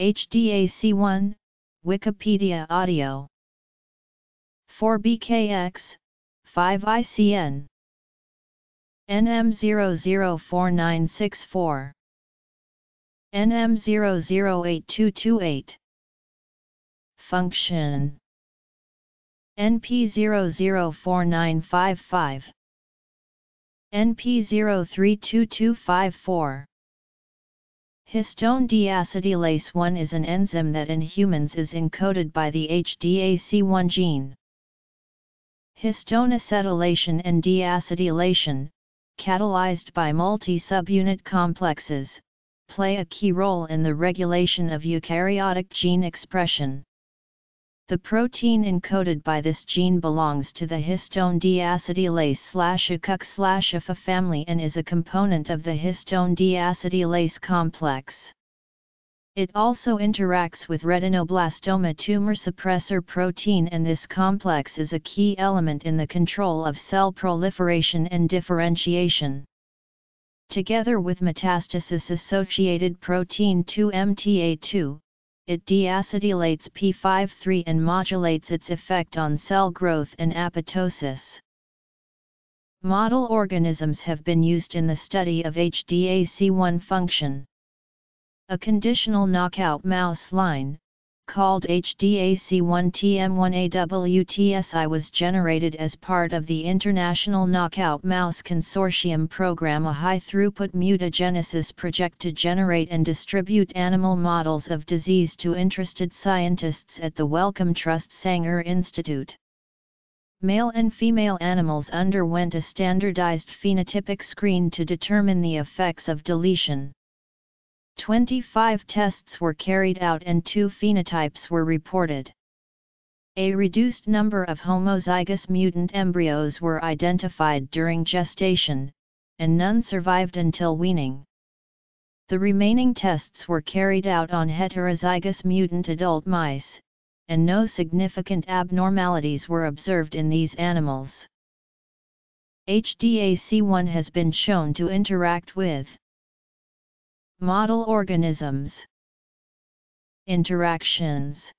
HDAC1, Wikipedia Audio. 4BKX, 5ICN NM004964 NM008228 Function. NP004955 NP032254 Histone deacetylase 1 is an enzyme that in humans is encoded by the HDAC1 gene. Histone acetylation and deacetylation, catalyzed by multi-subunit complexes, play a key role in the regulation of eukaryotic gene expression. The protein encoded by this gene belongs to the histone deacetylase slash ACUC slash APHA family and is a component of the histone deacetylase complex. It also interacts with retinoblastoma tumor suppressor protein and this complex is a key element in the control of cell proliferation and differentiation. Together with metastasis-associated protein 2-MTA2, it deacetylates p53 and modulates its effect on cell growth and apoptosis. Model organisms have been used in the study of HDAC1 function. A conditional knockout mouse line, called HDAC1TM1AWTSI was generated as part of the International Knockout Mouse Consortium program a high-throughput mutagenesis project to generate and distribute animal models of disease to interested scientists at the Wellcome Trust Sanger Institute. Male and female animals underwent a standardized phenotypic screen to determine the effects of deletion. 25 tests were carried out and two phenotypes were reported. A reduced number of homozygous mutant embryos were identified during gestation, and none survived until weaning. The remaining tests were carried out on heterozygous mutant adult mice, and no significant abnormalities were observed in these animals. HDAC1 has been shown to interact with Model organisms. Interactions